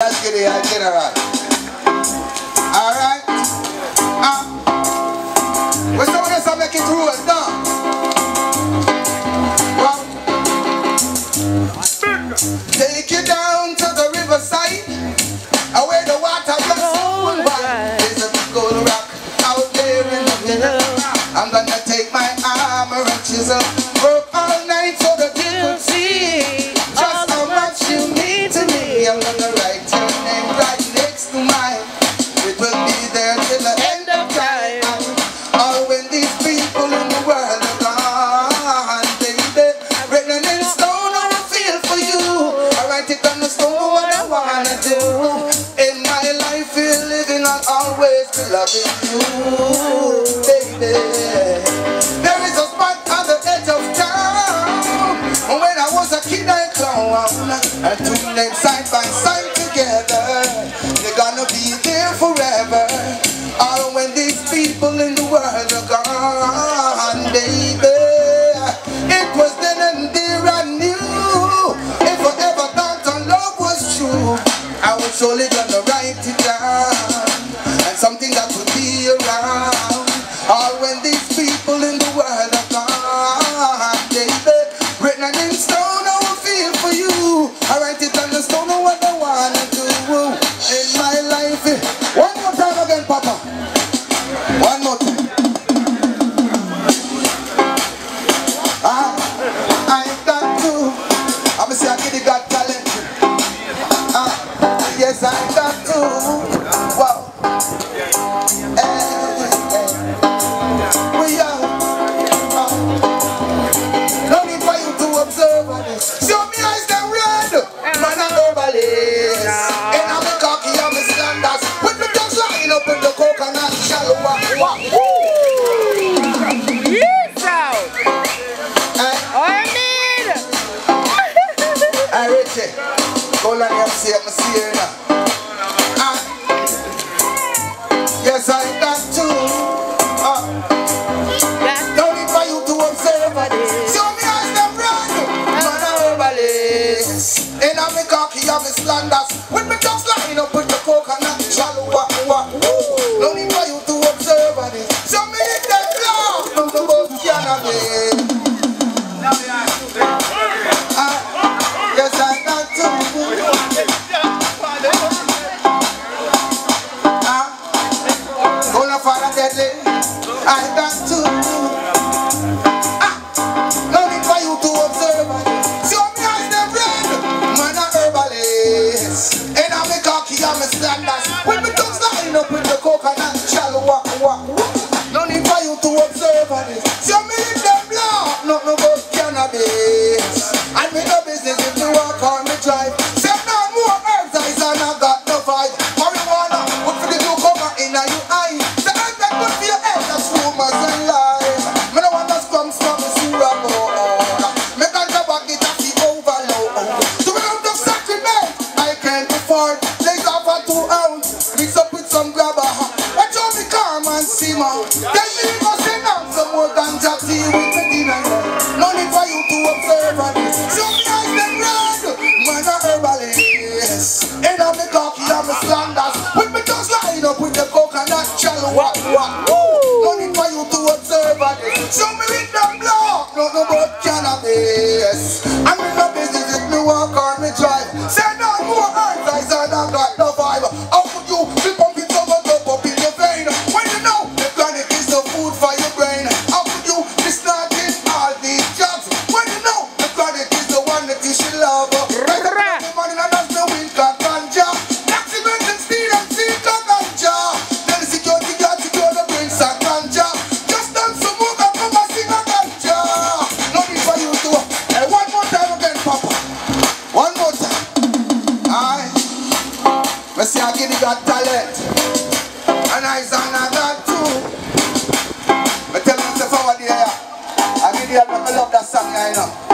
Let's get the itinerary. Alright? Uh, we're some gonna are making through it now. Well, write it on the stone what I wanna do. In my life is living, not always be loving you, baby. There is a spot on the edge of town. When I was a kid, I clown. And two names side by side together. They're gonna be there forever. All when these people in Surely gonna write it down. And something that will be around. All when these people in the world are gone They've written in stone. Yes, I got to. Uh, don't need for you to observe. Show me eyes them run. Man, I overlays. And I'm cocky, I'm slanders. With me I got to man. Tell me if I say now, some more ganja tea with the dinner. No need for you to observe and got talent. And I sang that too. I tell myself how I did I did that, a love that song, I know.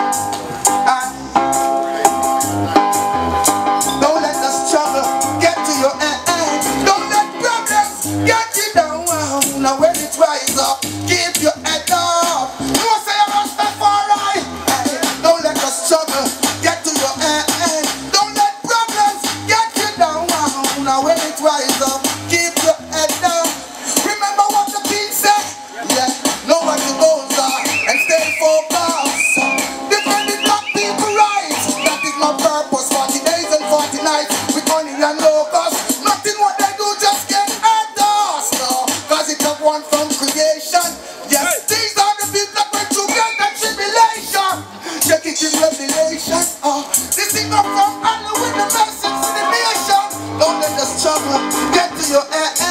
From creation. Yes, these are the people that went through great and tribulation. Check it in Revelation. Oh, this is not from Allah with the to the nation. Don't let the struggle get to your. Don't